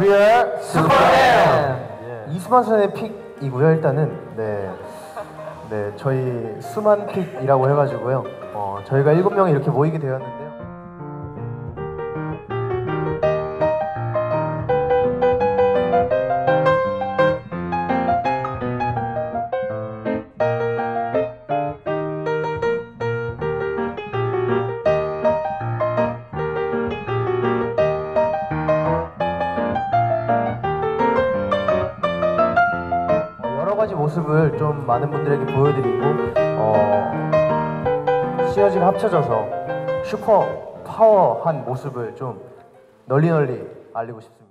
We are Superman. 이수만 선의 픽이고요. 일단은 네, 네 저희 수만 픽이라고 해가지고요. 어, 저희가 일곱 명이 이렇게 모이게 되었는데 모습을 좀 많은 분들에게 보여드리고 어, 시너지가 합쳐져서 슈퍼 파워한 모습을 좀 널리 널리 알리고 싶습니다.